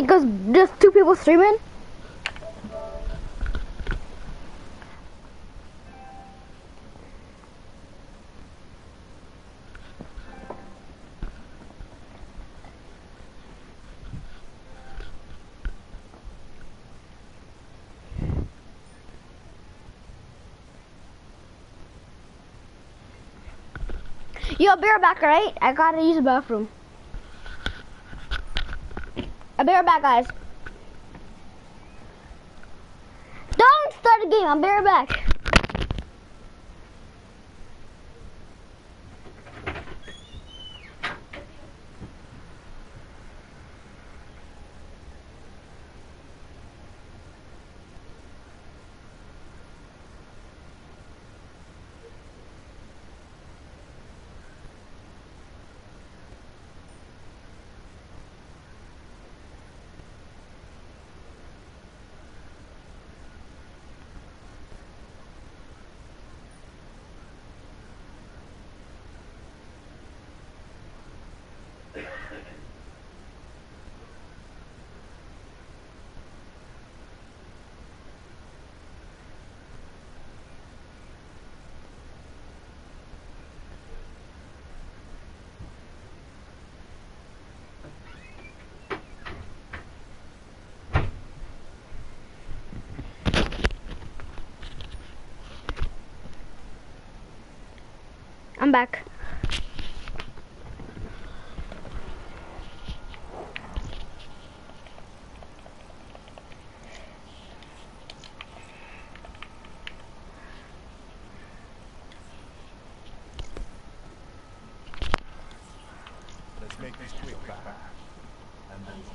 Because just two people streaming? Yo, be right back, alright? I gotta use the bathroom. Be right back, guys. Don't start a game, I'll be right back.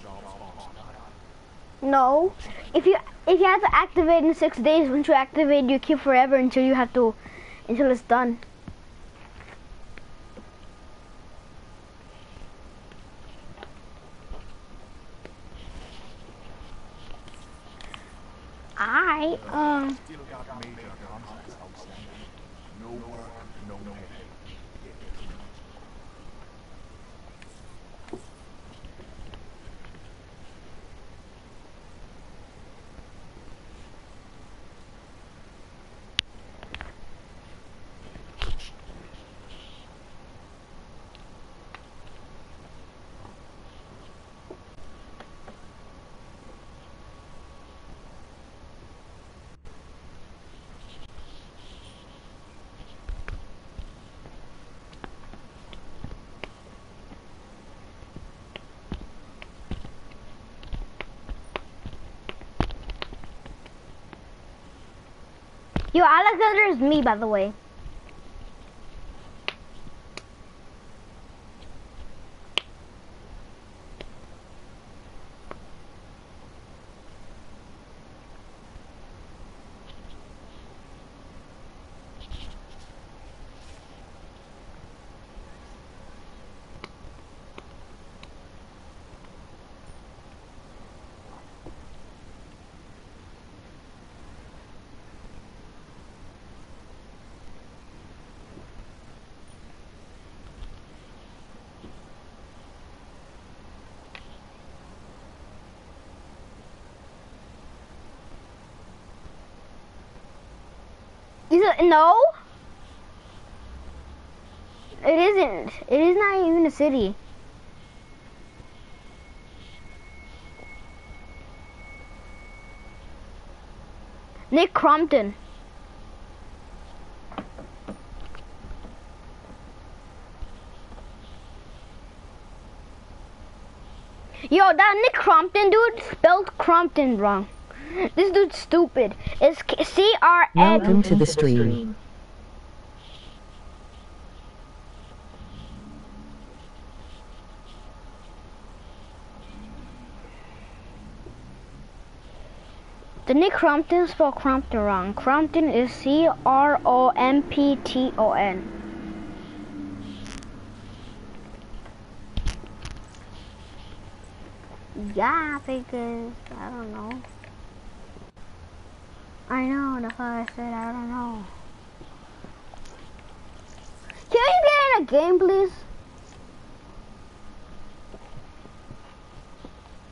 Jobs fast. No. If you if you have to activate in six days, once you activate you keep forever until you have to until it's done. I um Still got major contracts outstanding. No work, no pay. Yo, Alexander is me by the way. Is it no? It isn't. It is not even a city. Nick Crompton. Yo, that Nick Crompton dude spelled Crompton wrong. This dude's stupid. It's C R N. Welcome to the stream. The Nick Crompton spelled Crompton wrong. Crompton is C R O M P T O N. Yeah, because I don't know. I know, that's why I said I don't know. Can you get in a game, please?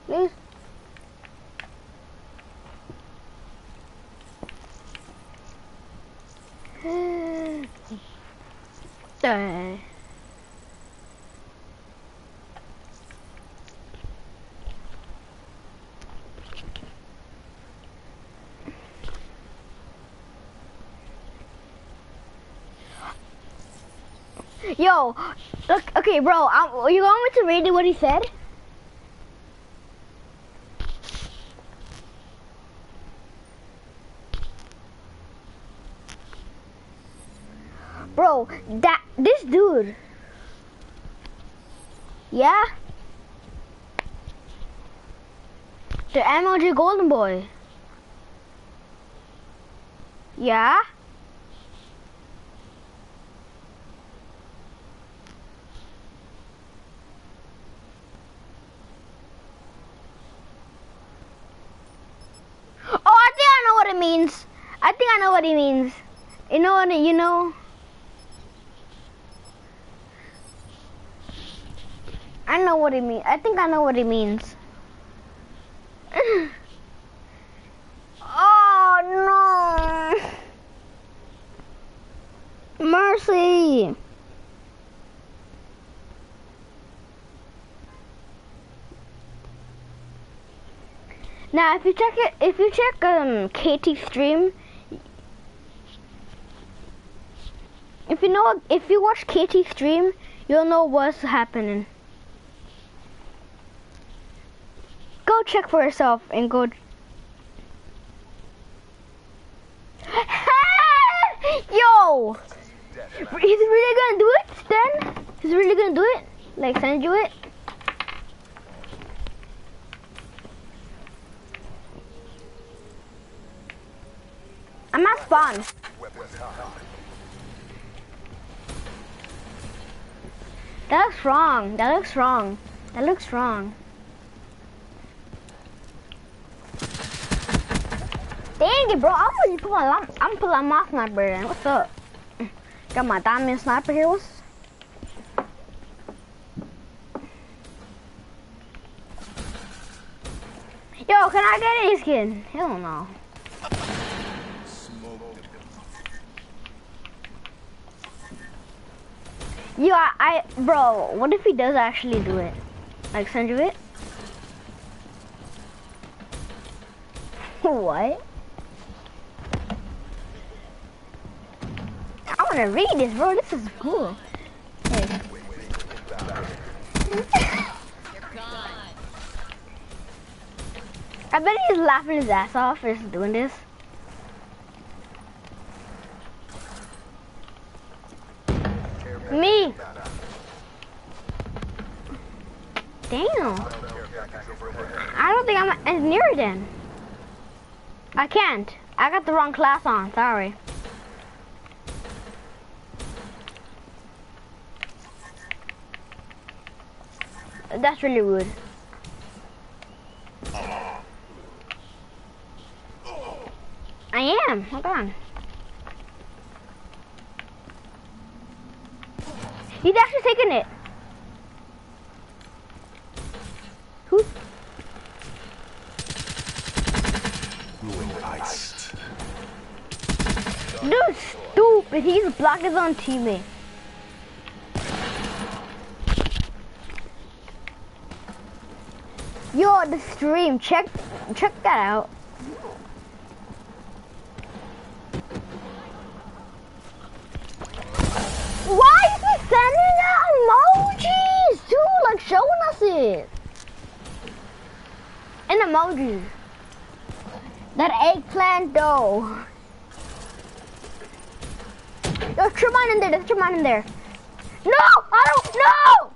Please? Uh, Yo, look, okay, bro, I'm, you want me to read what he said? Bro, that, this dude. Yeah? The MLG Golden Boy. Yeah? Oh, I think I know what it means. I think I know what he means. You know what? You know. I know what he means. I think I know what he means. oh no! Mercy. Now, if you check it, if you check um KT stream, you know, if you watch KT stream, you'll know what's happening. Go check for yourself and go. Yo, he's really gonna do it then? He's really gonna do it? Like send you it? I'm not spawn. That looks wrong. That looks wrong. That looks wrong. Dang it, bro. I'm gonna put my I'm gonna put my sniper in. What's up? Got my diamond sniper here. What's Yo, can I get any skin? Hell no. Yo, I, bro, what if he does actually do it? Like, send you it? what? I wanna read this, bro. This is cool. Hey. I bet he's laughing his ass off for doing this. Me. Damn. I don't think I'm as near then. I can't. I got the wrong class on. Sorry. That's really rude. I am. Hold on. He's actually taking it. Who? Dude, stupid. He's blocked his own teammate. Yo, the stream. Check, check that out. Why is he sending out emojis, dude? Like showing us it. An emoji. That eggplant though. There's Tremont in there, there's Tremont in there. No! I don't no!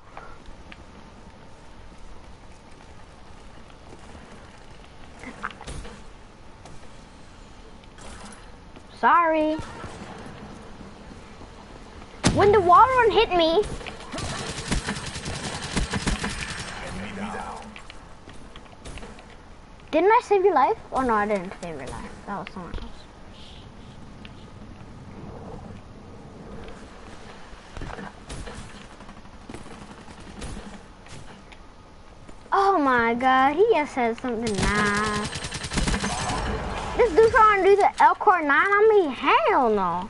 Sorry. When the water one hit me, didn't I save your life? Oh no, I didn't save your life. That was someone else. Oh my god, he just said something nice. This dude's trying to do the Elcor 9 on me? Hell no.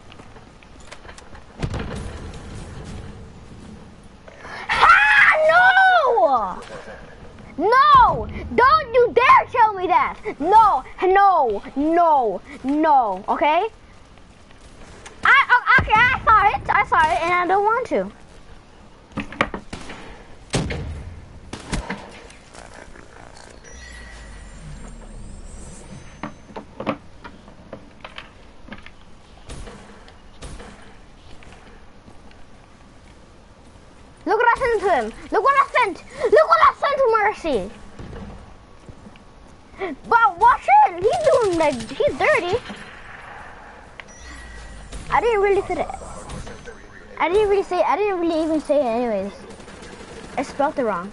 No! Don't you dare tell me that! No, no, no, no, okay? I, oh, okay, I saw it, I saw it, and I don't want to. Look what I sent to him. Look what I sent. Look what I sent to Mercy. But watch it. He's doing like he's dirty. I didn't really say that. I didn't really say. I didn't really even say it anyways. I spelled it wrong.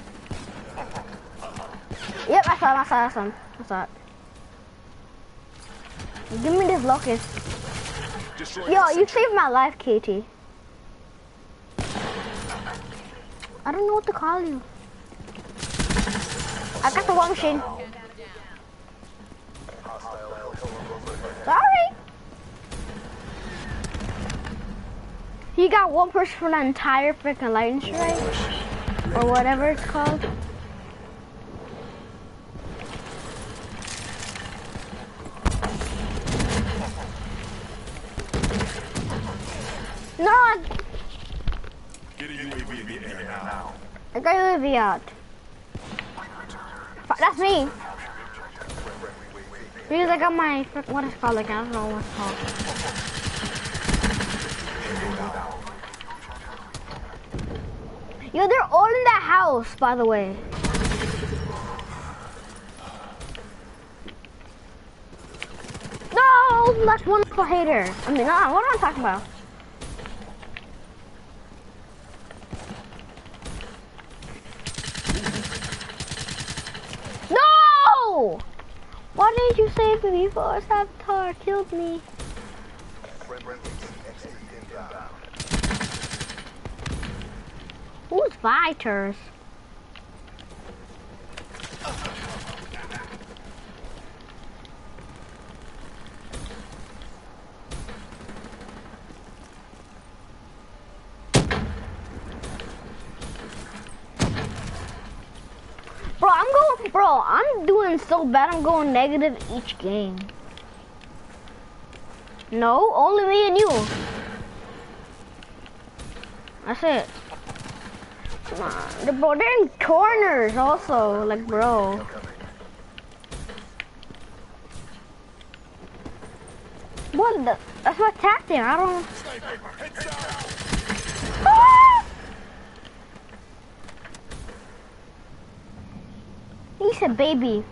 Yep, I saw it. I saw it. I saw it. I saw it. Give me this locust. Destroy Yo, you saved my life, Katie. I don't know what to call you. I got the war machine. You got one person for the entire freaking lightning strike, or whatever it's called. No, Get a UAV in now. I got UAV out. That's me. Because I got my, what is it called? Like, I don't know what it's called. Yo, they're all in that house, by the way. No, that's one for hater. I mean, no, what am I talking about? No! Why didn't you save me before Saboteur killed me? Who's fighters? Bro, I'm going, bro, I'm doing so bad, I'm going negative each game. No, only me and you. That's it. Come on. The- Bro, they're in corners also, like, bro. What the? That's what tactic. I don't. Ah! He said baby.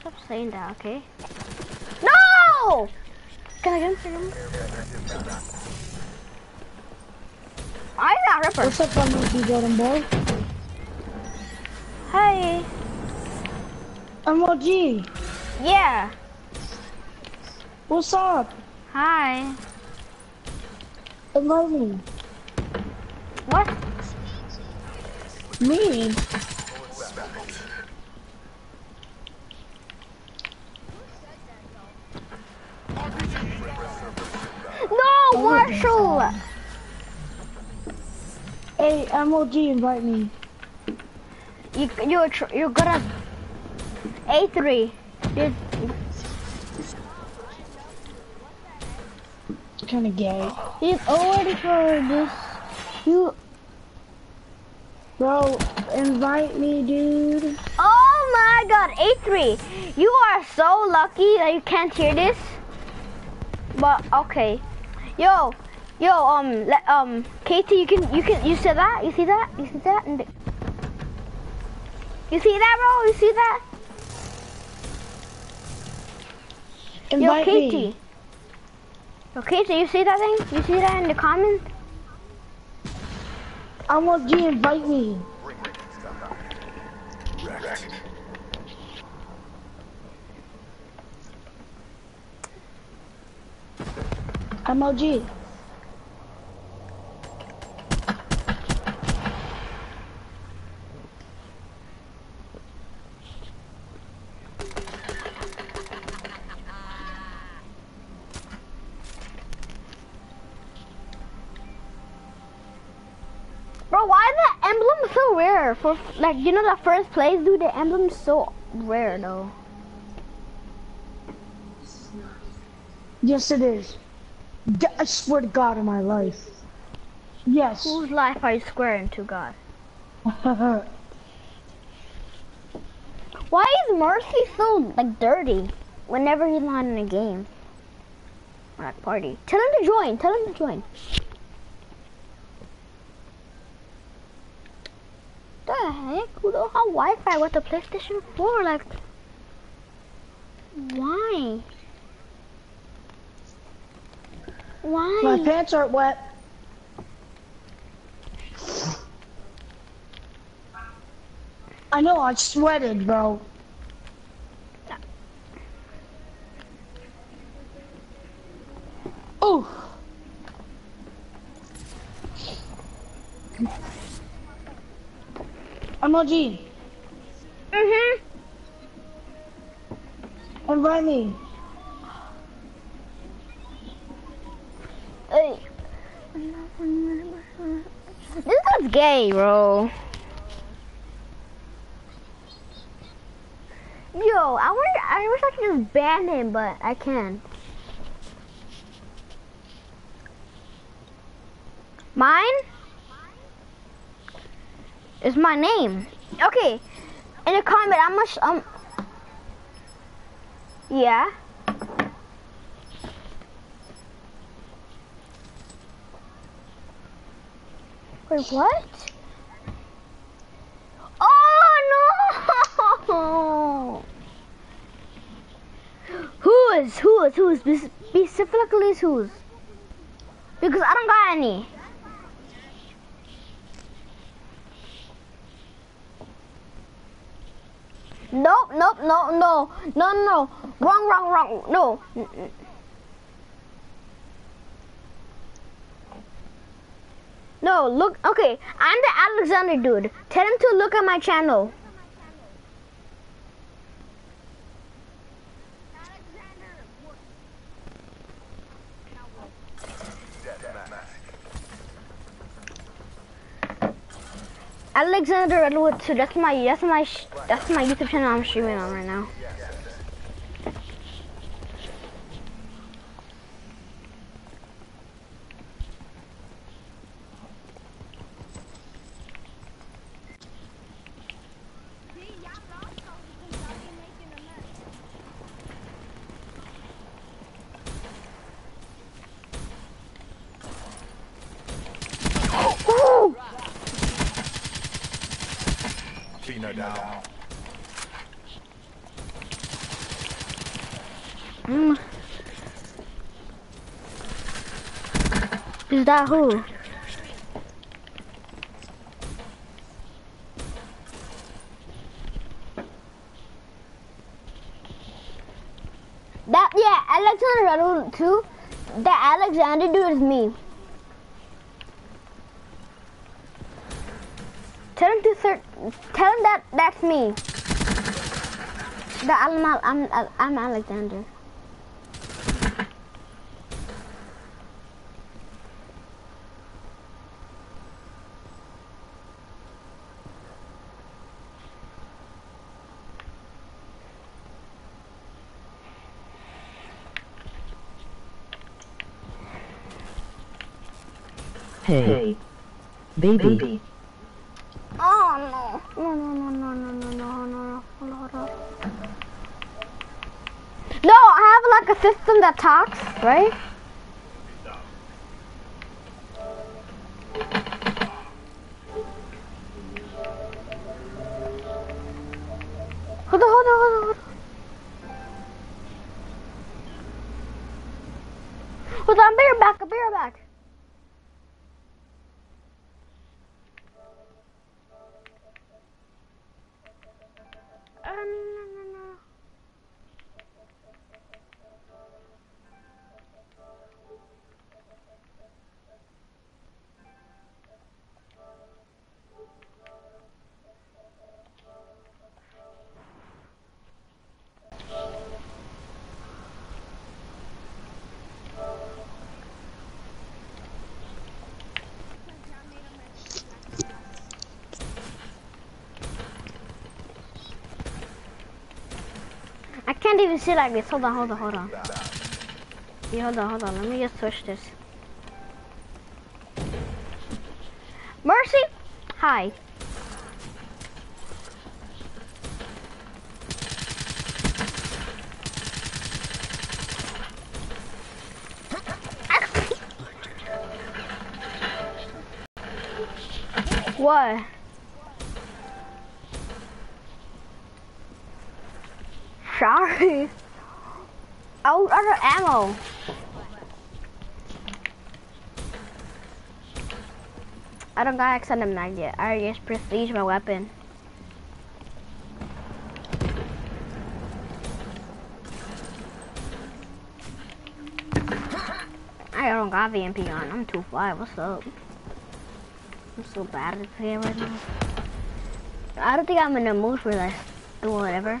Stop saying that, okay? No! Can I get him? Can I get him? I got Ripper. What's up, MLG Golden Boy? Hey. MLG, Yeah. what's up? Hi. Invite me. What? Me? No, Marshall. Hey, MLG, invite me. You you're you're good at A three. You're, Kinda gay. He's already for this. You. Bro, invite me, dude. oh my God, A three. You are so lucky that you can't hear this. But okay, yo, yo, um, let, um, Katie, you can you can you see that? You see that? You see that? And you see that, bro? You see that? Yo, Invite Katie. Yo, Katie, you see that thing? You see that in the comments? MLG, invite me. MLG. rare. Like you know the first place, dude, the emblem's so rare though. Yes, it is. I swear to God in my life. Yes. Whose life are you squaring to, God? Why is Mercy so like dirty whenever he's not in a game? Or like party. Tell him to join. Tell him to join. The heck? Who don't have Wi-Fi with the PlayStation 4? Like, why? Why? my pants aren't wet. I know, I sweated, bro. Oh. Emoji, Mhm. invite me. Hey. This guy's gay, bro. Yo, I wonder. I wish I could just ban him, but I can. Mine is my name. Okay. In a comment, I'm much um. Yeah. Wait, what? Oh no! Who is? Who is? Who is? Specifically, who's? Because I don't got any. Nope, nope, no, no, no, no, no, wrong, wrong, wrong, no. No, look, okay, I'm the Alexander dude. Tell him to look at my channel. Alexander Redwood too. That's my that's my that's my YouTube channel I'm streaming on right now. Down. Mm. Is that who? That yeah, Alexander Redwood too. That Alexander dude is me. Tell him to thir- tell him that that's me. That I'm not, I'm I'm Alexander. Hey, baby. Oh talks, right? Can't even see like this. Hold on, hold on, hold on. Yeah, hold on, hold on. Let me just switch this. Mercy? Hi. What? I don't got extended mag yet. I just prestige my weapon. I don't got VMP on. I'm 2-5. What's up? I'm so bad at this game right now. I don't think I'm in the mood for this. Do whatever.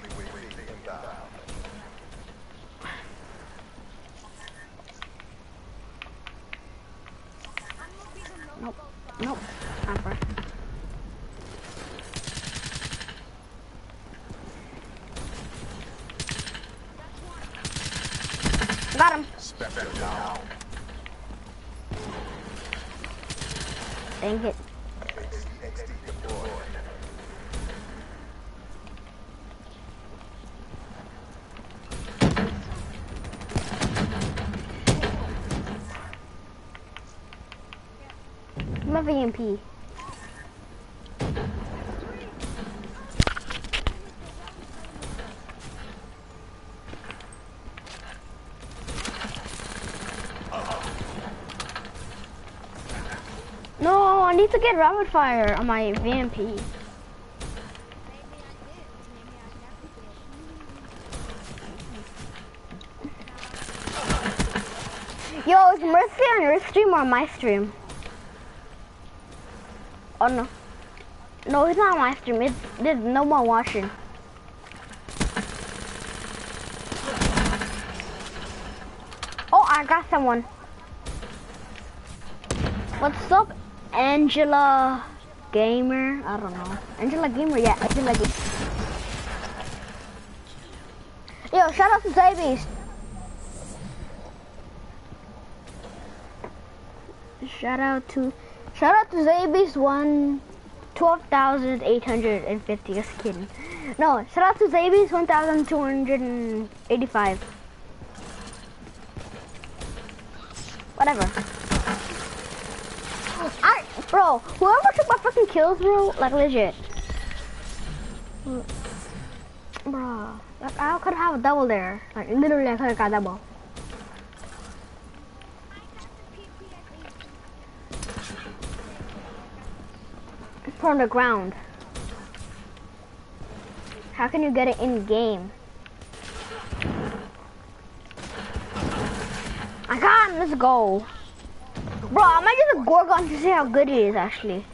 Nope. Nope. Not for. Got him. Dang it. A VMP. No, I need to get rapid fire on my VMP. Yo, is Mercy on your stream or my stream? Oh no. No, it's not on my stream. It's there's no one watching. Oh, I got someone. What's up, Angela Gamer? I don't know. Angela Gamer, yeah, Angela Gamer. Yo, shout out to Zabies. Shout out to shout out to Zabies one twelve thousand eight hundred and fifty. Just kidding. No, shout out to Zabies one thousand two hundred and eighty five. Whatever. Bro, whoever took my fucking kills, bro, like legit. Bro, like, I could have a double there. Like literally, I could have got a double. From the ground. How can you get it in game? I got him, let's go. I might just a Gorgon to see how good it is actually.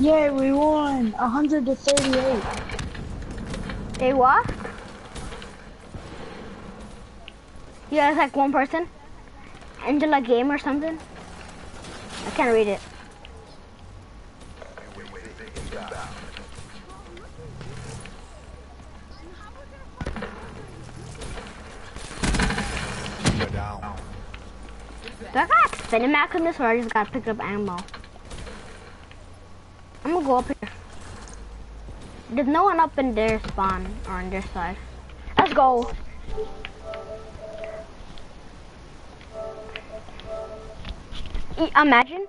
Yay, we won. 100 to 38. Hey, what? You guys like one person? Angela Game or something? I can't read it. Cinemax in this or I just gotta pick up ammo? I'm gonna go up here. There's no one up in their spawn or on their side. Let's go. Imagine.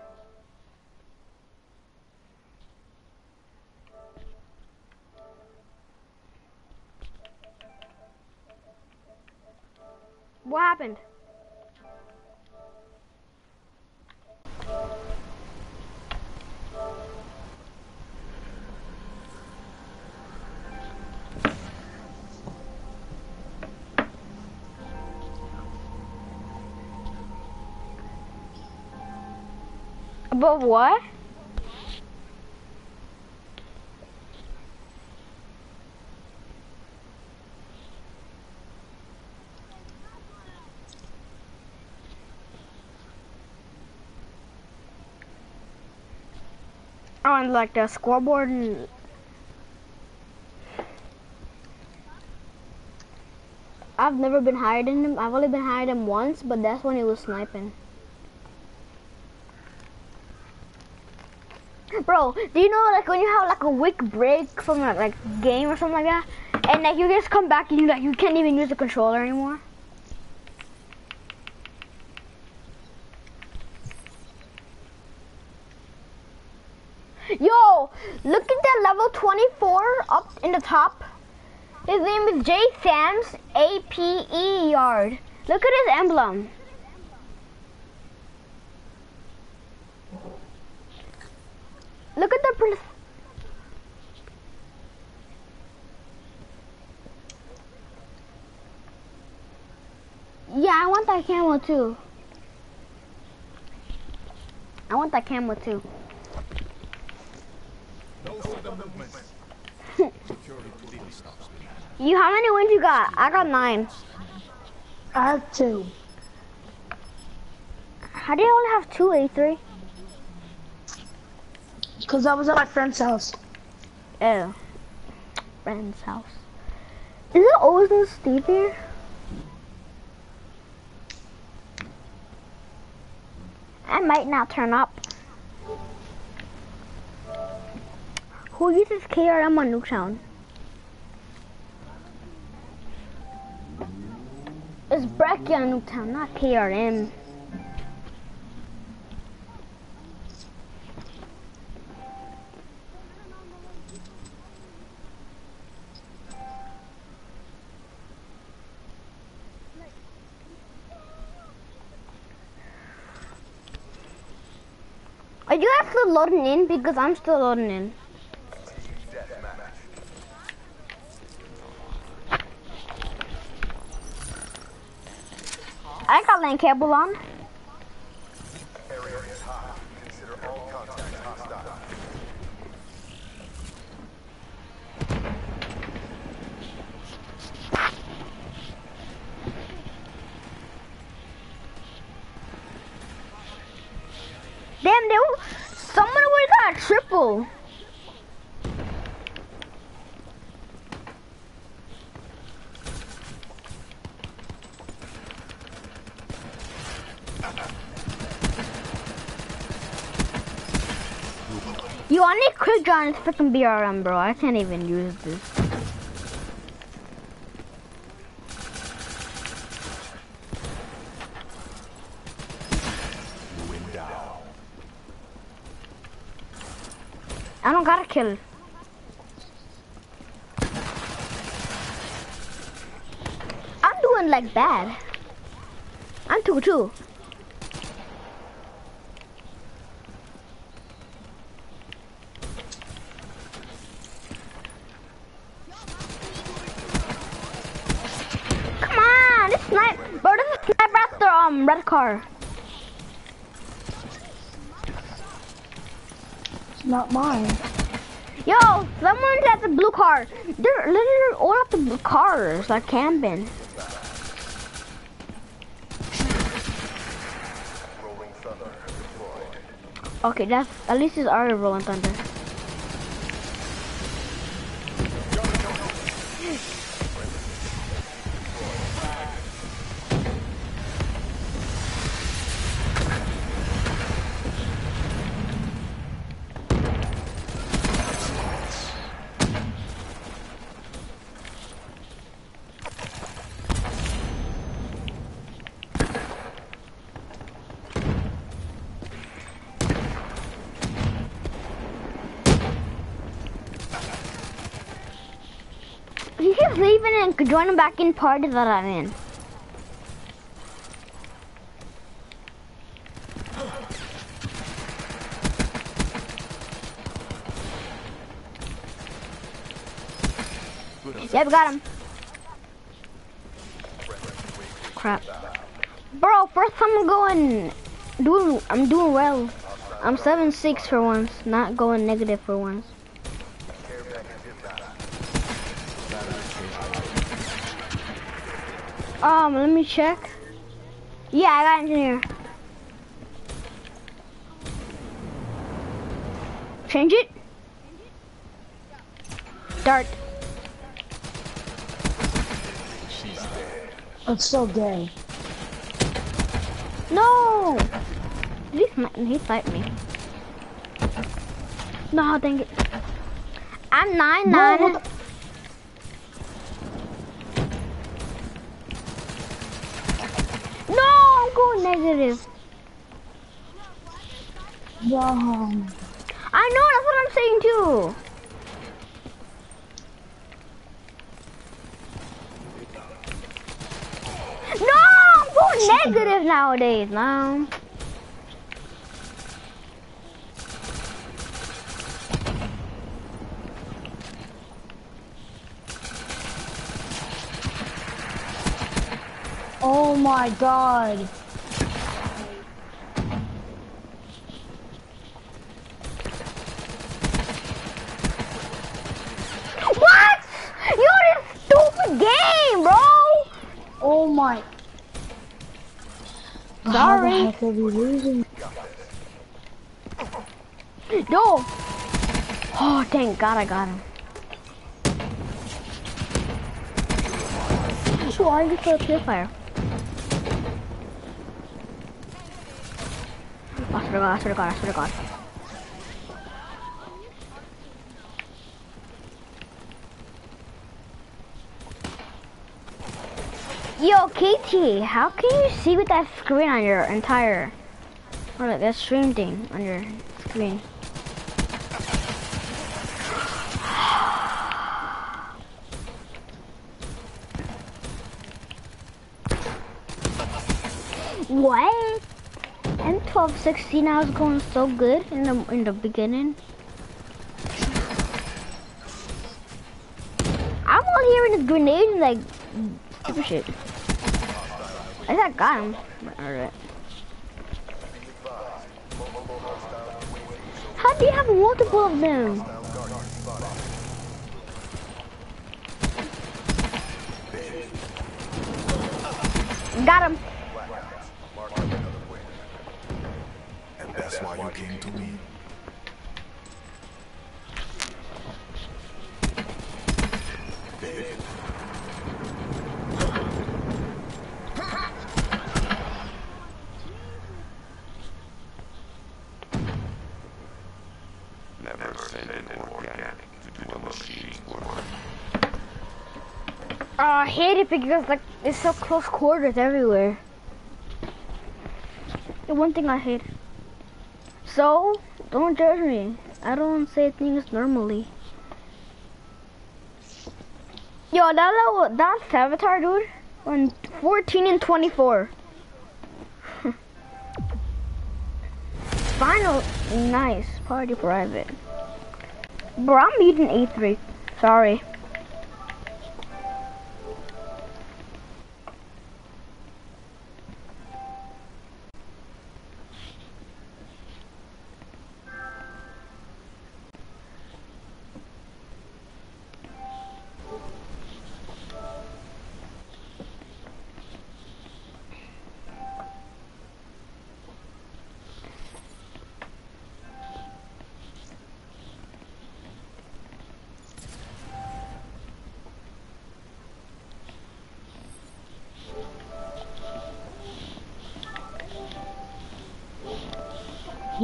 What happened? But what? on like the scoreboard and I've never been hired in him. I've only been hired him once, but that's when he was sniping. Bro, do you know like when you have like a week break from a like game or something like that, and like you just come back and you like you can't even use the controller anymore? Yo, look at that level 24 up in the top. His name is J Sam's APE Yard. Look at his emblem. Look at the Yeah, I want that camel too. I want that camel too. No further movements. Security completely stops me. You, how many wins you got? I got nine. I have two. How do you only have two, A3? Because I was at my friend's house. Oh. Friend's house. Is it always in Steve here? I might not turn up. Who uses KRM on Nuketown? It's Brecci on Nuketown, not KRM. Are you still loading in? Because I'm still loading in. I got LAN cable on. Area is hot. Consider all contact hostile. Damn, they were, someone would got a triple. You I need quick draw on this freaking BRM, bro. I can't even use this. Wind down. I don't got a kill. I'm doing like bad. I'm two two. Come on, this snipe, bro. This is sniper at the um red car. It's not mine. Yo, someone's at the blue car. They're literally all at the blue cars, like camping. Rolling thunder deployed. Okay, that's at least it's already rolling thunder. He keeps and joining back in parties that I'm in. Yep, got him. Crap. Bro, first time I'm going, doing, I'm doing well. I'm 7-6 for once, not going negative for once. Um, let me check. Yeah, I got engineer. Change it. Dart. That's so gay. No! He, smi- he fight me? No, dang it. I'm 9 Bro, 9. what the- No, I'm going negative. Wrong. I know, that's what I'm saying too. No, I'm going negative nowadays now. Oh my god. What? You're this stupid game, bro. Oh my. How the Sorry. heck are we losing? No. Oh, thank God I got him. Why are you so purifier? I swear to God, I swear to God, I swear to God. Yo, KT, how can you see with that screen on your entire, or like that stream thing on your screen? What? M1216 I was going so good in the in the beginning. I'm all hearing this grenade and like stupid shit. I think I got him. Alright. How do you have multiple of them? Got him. And that's why you came to me. David. Never send an organic to do a machine work. Uh, I hate it because like it's so close quarters everywhere. The one thing I hate. So don't judge me. I don't say things normally. Yo, that level, that Avatar dude, on 14 and 24. Final, nice party private. Bro, I'm eating A3. Sorry.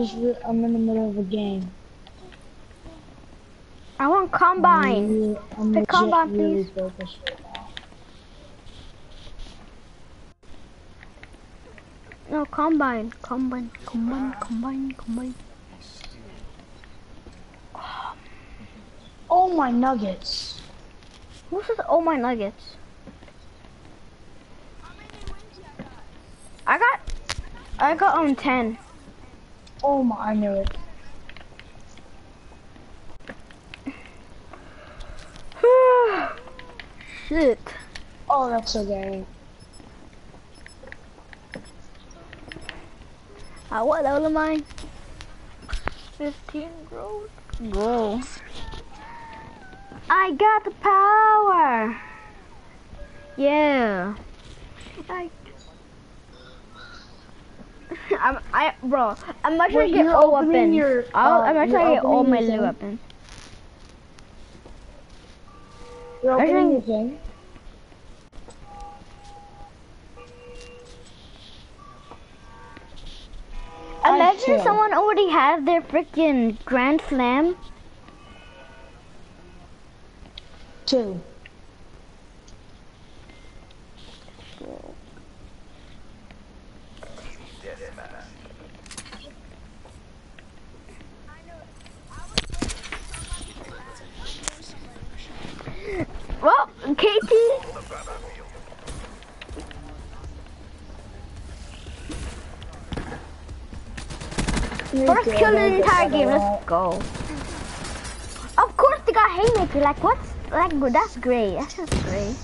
Just I'm in the middle of a game. I want combine. Really- I'm The legit combine, really please. right. No, combine, combine, combine, combine, combine. Oh my nuggets. Who says oh my nuggets? I got, I got on 10. Oh my, I knew it. Shit. Oh, that's so gay. Uh, what level am I? 15 growth. Grow. I got the power. Yeah. I. I'm, I, bro, I'm about to Wait, get all weapons. your, uh, I'm about to you're get all my new weapons. You're opening your thing. Imagine someone already has their freaking Grand Slam. Two. Well, Katie. First kill in the entire game. Let's go. Of course they got haymaker. Like what's like? That's great. That's just great.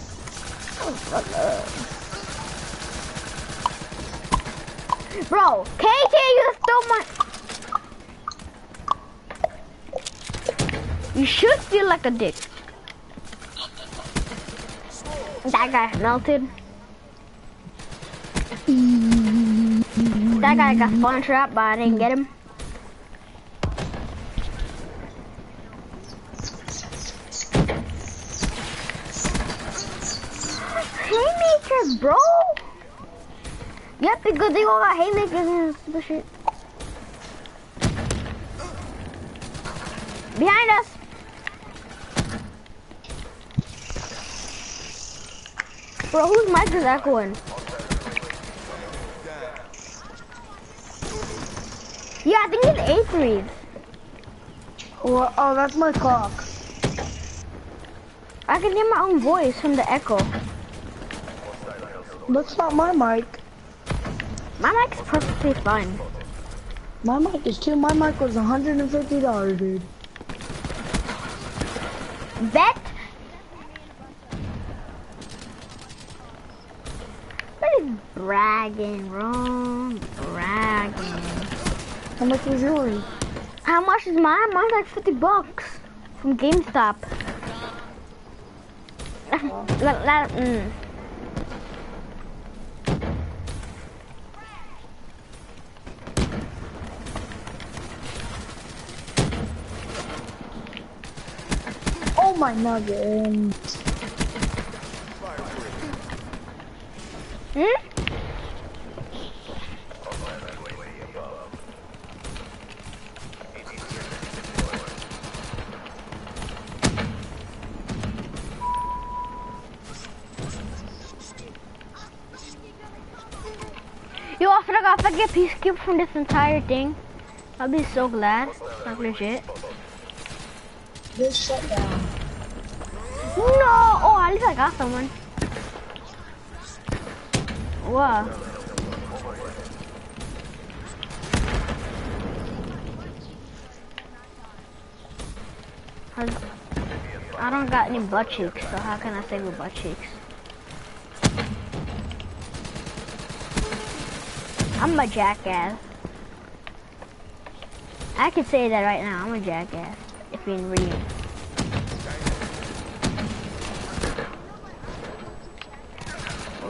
Bro, KT, you stole my. You should feel like a dick. That guy melted. That guy got spawn trap, but I didn't get him. Haymakers, bro! Yep, because they all got haymakers and shit. Behind us! Bro, whose mic is echoing? Yeah, I think it's A3's. Well, oh, that's my clock. I can hear my own voice from the echo. That's not my mic. My mic is perfectly fine. My mic is too. My mic was $150, dude. Bet. What is bragging, wrong? Bragging. How much was yours? How much is mine? Mine's like 50 bucks from GameStop. Let- let- mm. Oh my nugget. Hmm? Forgot if I get peace cube from this entire thing. I'll be so glad. Like legit. Just shut down. No! Oh, at least I got someone. Wow. I don't got any butt cheeks, so how can I say with butt cheeks? I'm a jackass. I can say that right now. I'm a jackass. If you're in real.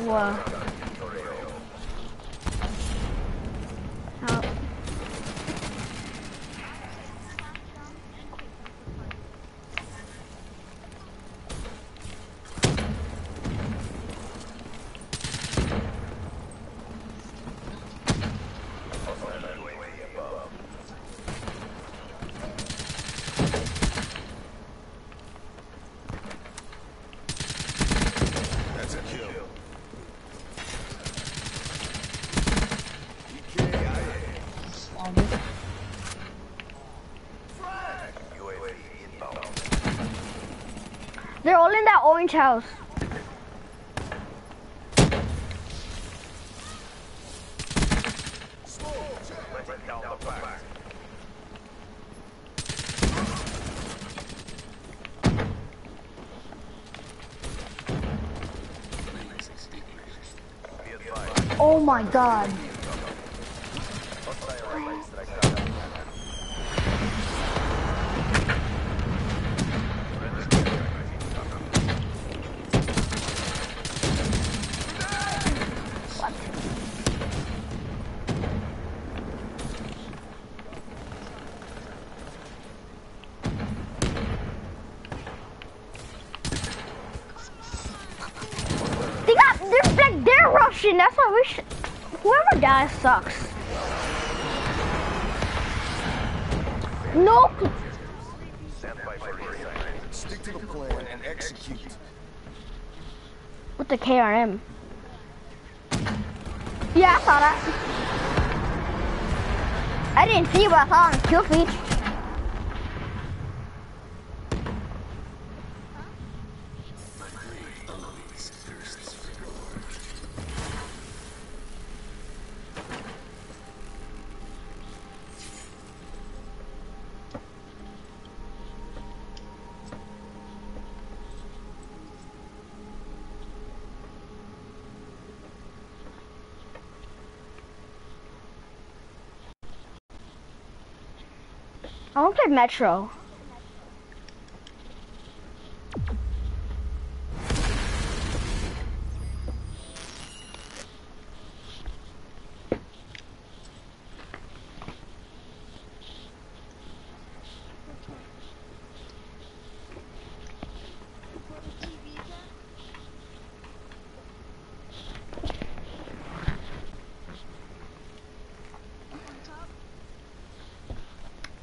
Whoa. Help. That's a kill. They're all in that orange house. Oh my god. Sucks. Nope. Stick to the plan and execute. With the KRM. Yeah, I saw that. I didn't see what I saw on the kill feed. Want play Metro.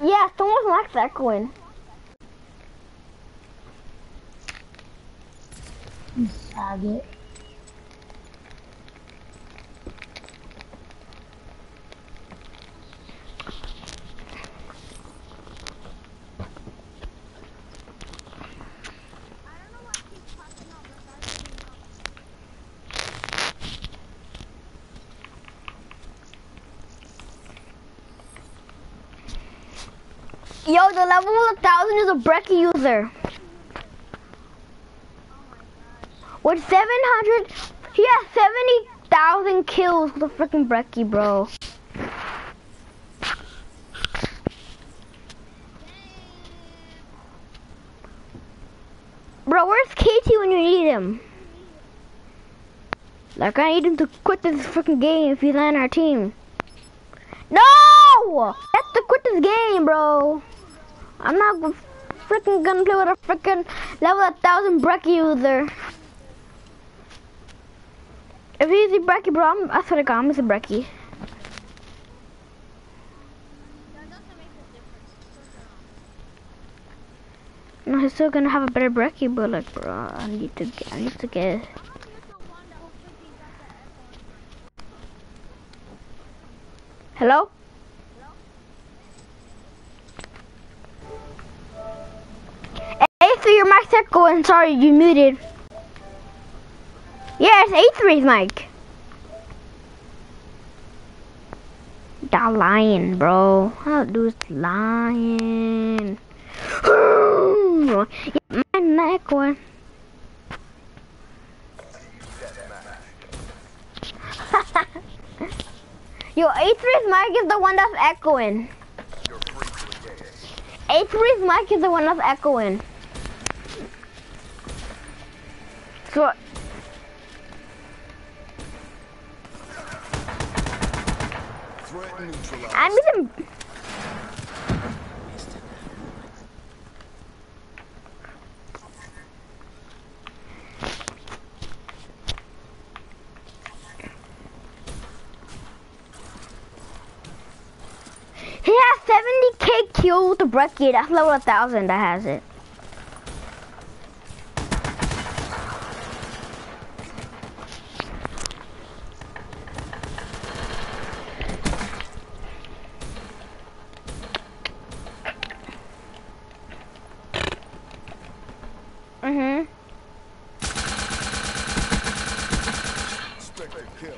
Yeah, someone likes that coin. Yo, the level is a Brecci user. With 700, he has 70,000 kills a freaking Brecci, bro. Bro, where's KT when you need him? Like, I need him to quit this freaking game if he's on our team. No! Have to quit this game, bro. I'm not freaking gonna play with a freaking level a thousand Brecci user. If he's a Brecci, bro, I'm, I swear to God, I'm a Brecci. No, he's still gonna have a better Brecci, but like, bro, I need to get, I need to get. Hello? Echoing. Sorry, you muted. It's A3's mic. That lying, bro. How do is lying? yeah, my neck one. Yo, A3's mic is the one that's echoing. A3's mic is the one that's echoing. I'm even. He has 70k kills with the Brecci. That's level 1000 that has it. Mm-hmm. Spectre kill.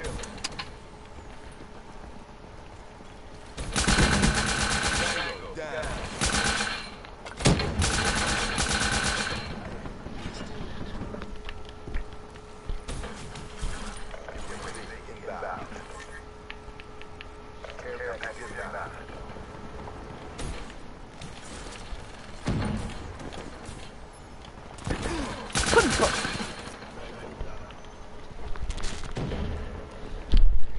Down.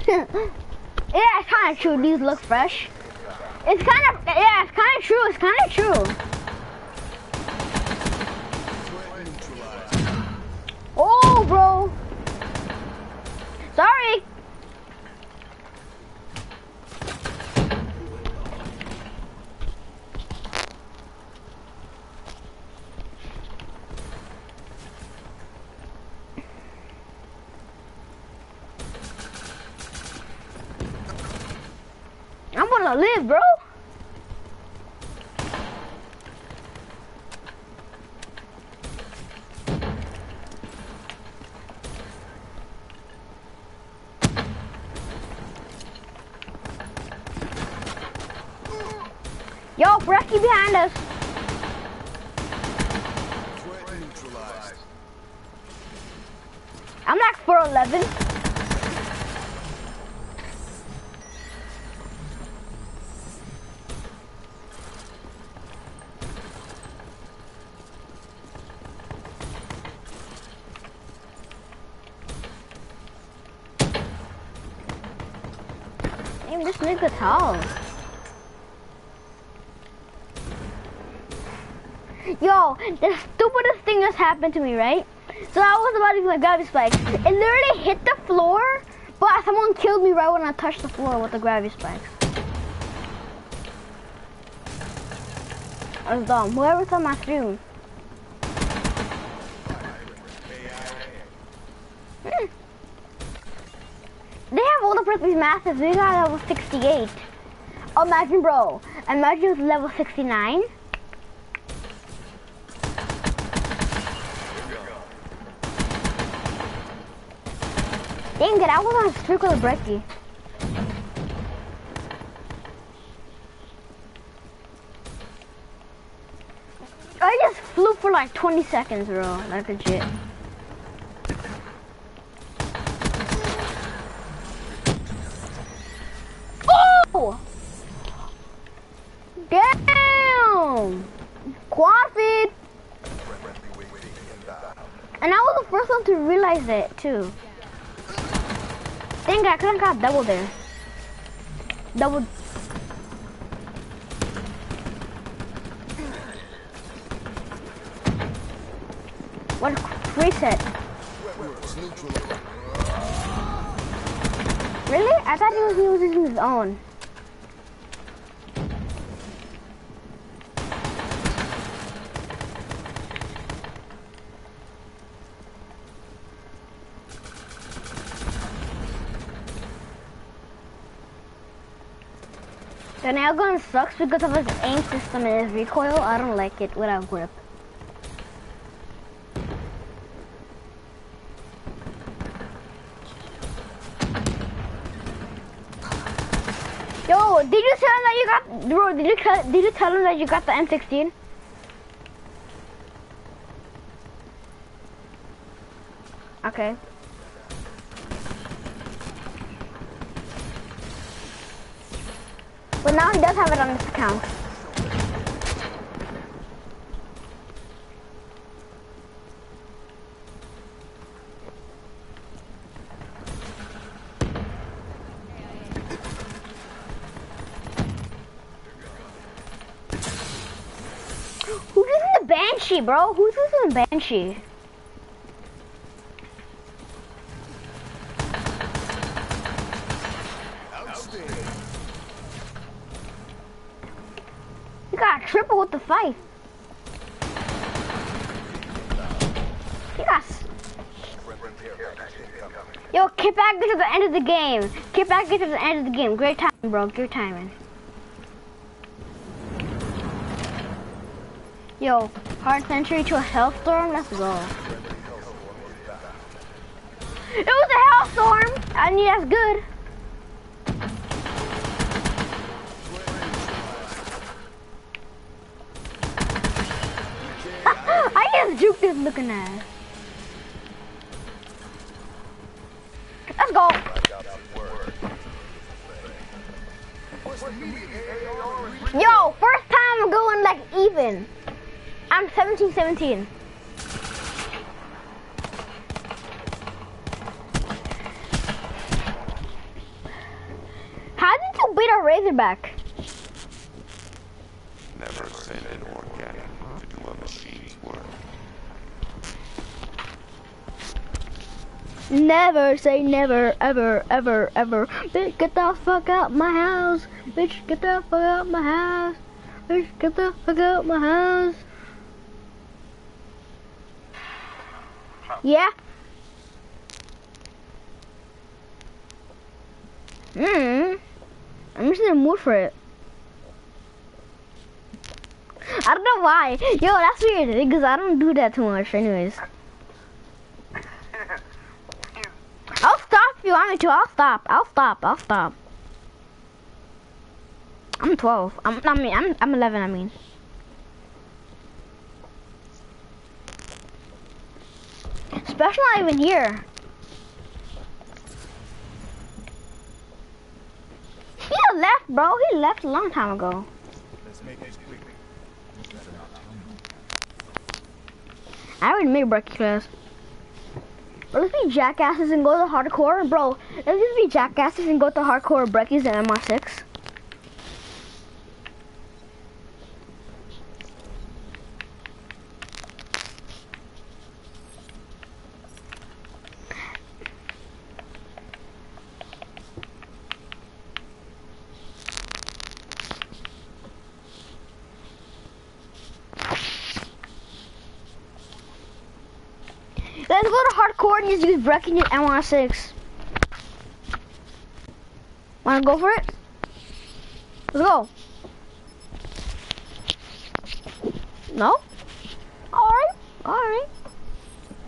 yeah, true. These look fresh. It's kind of yeah, it's kind of true. It's kind of true. Oh, bro. Sorry, Yo, the stupidest thing just happened to me, right? So I was about to do my gravity spike. It literally hit the floor, but someone killed me right when I touched the floor with the gravity spikes. I was dumb. Whoever saw my stream. Massive. We got level 68. Imagine, bro. Imagine with level 69. Dang it, I was on a streak with a Brecci. I just flew for like 20 seconds, bro. Like legit. Oh! Damn! Quad feed! And I was the first one to realize it, too. Dang I could've got double there. Double. What reset. Really? I thought he was using his own. The nail gun sucks because of its aim system and its recoil. I don't like it without grip. Yo, did you tell him that you got, bro? Did you tell, did you tell him that you got the M16? Okay. But now he does have it on his account. Who's using the Banshee, bro? Who's using the Banshee? Get back to the end of the game. Get back to the end of the game. Great timing, bro. Great timing. Yo, hard century to a hellstorm. Let's go. It was a hellstorm. I mean, that's good. I just juked this looking ass. 17 17. How did you beat a Razorback? Never send an organic to do a machine's work. Never say never, ever, ever, ever. Bitch, get the fuck out my house. Bitch, get the fuck out my house. Bitch, get the fuck out my house. Yeah. Hmm. I'm just in the mood for it. I don't know why. Yo, that's weird because I don't do that too much, anyways. I'll stop if you want me to. I'll stop. I'll stop. I'll stop. I'm 12. I'm. I mean, I'm. I'm 11. I mean. Special not even here. He left, bro. He left a long time ago. Let's make this quick. You better not tell me. I already made breakfast class. Bro, let's be jackasses and go to hardcore, bro. Let's just be jackasses and go to hardcore Breccis and MR6. Let's go to just use Brecking and MR6. Wanna go for it? Let's go. No? Alright, alright.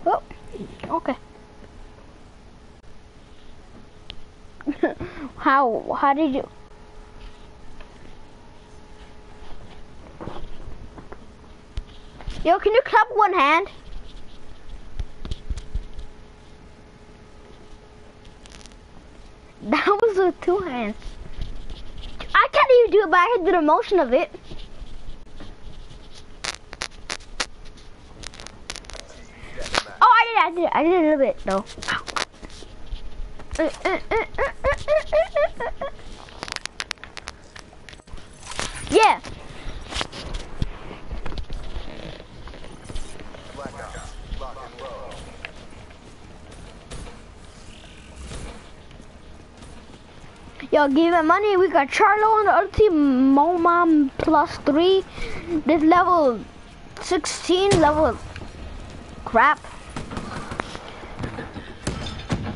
Oh, okay. how, how did you? Yo, can you clap one hand? That was with two hands. I can't even do it, but I do the motion of it. Oh, I did I did it, I did a little bit, though. Yeah. Yo, give it money. We got Charlo on the other team. Momam plus three. This level 16 level. Crap.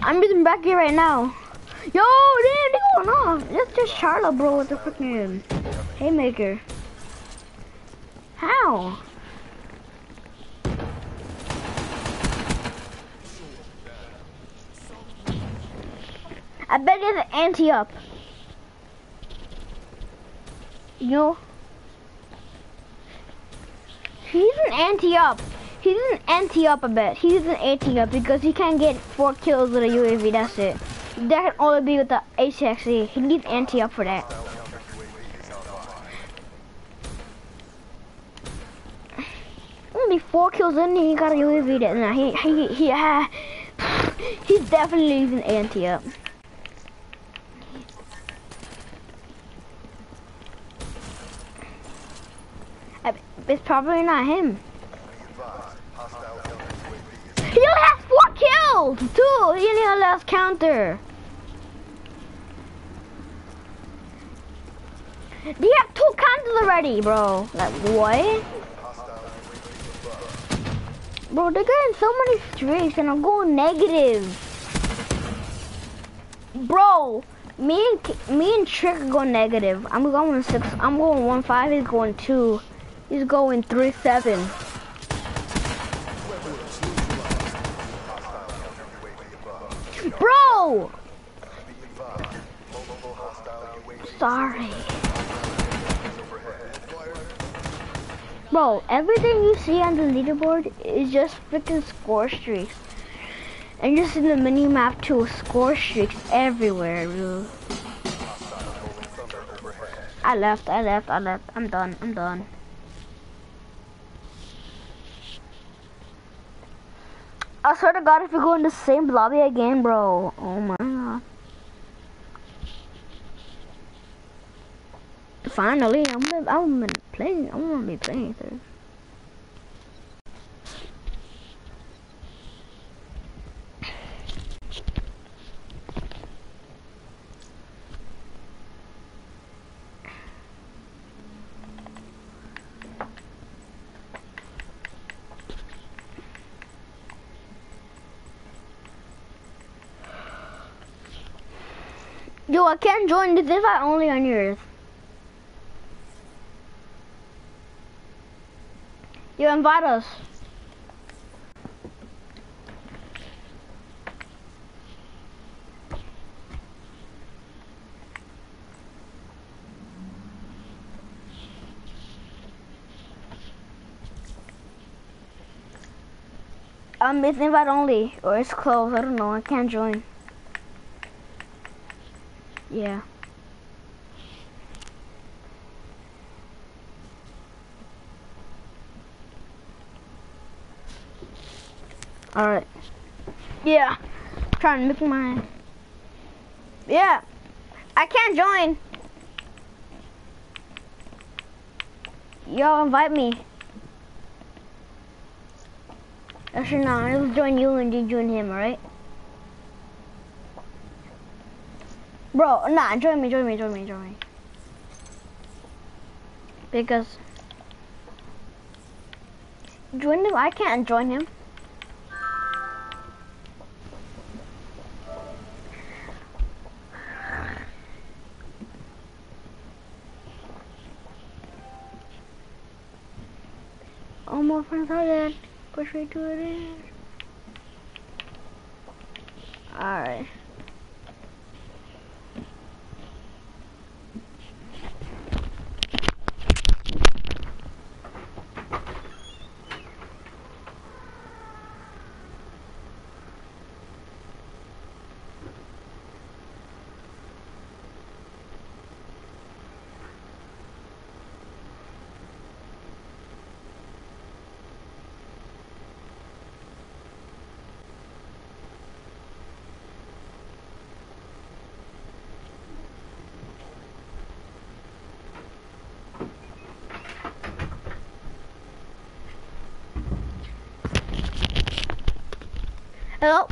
I'm using back here right now. Yo, damn, they going off. That's just Charlo, bro, with the freaking haymaker. How? I bet it's an anti up. You know? He's an anti up. He's an anti up, I bet. He's an anti up because he can't get four kills with a UAV, that's it. That can only be with the HXE. He needs anti up for that. Only four kills in, he got a UAV. That nah, he he he. Uh, he's definitely using anti up. It's probably not him. You has four kills! Two! He only has counter. They have two counters already, bro. Like, what? Bro, they're getting so many streaks and I'm going negative. Bro, me and me and Trick are going negative. I'm going six. I'm going one five. He's going two. He's going three seven. Bro! Sorry. Bro, everything you see on the leaderboard is just freaking score streaks. And just in the mini map too, score streaks everywhere, bro. I left, I left, I left. I'm done, I'm done. I swear to God, if we go in the same lobby again, bro. Oh my God. Finally, I'm gonna, I'm gonna play. I'm gonna be playing this. Yo, I can't join this invite only on yours. You invite us. Um, it's invite only, or it's closed. I don't know. I can't join. Yeah. Alright. Yeah. trying to make my. Yeah. I can't join. Yo, invite me. Actually, no, I'll join you and you join him, alright? Bro, nah, join me, join me, join me, join me. Because... Join him? I can't join him. All my friends are dead. Push me to it in. Alright. Hello?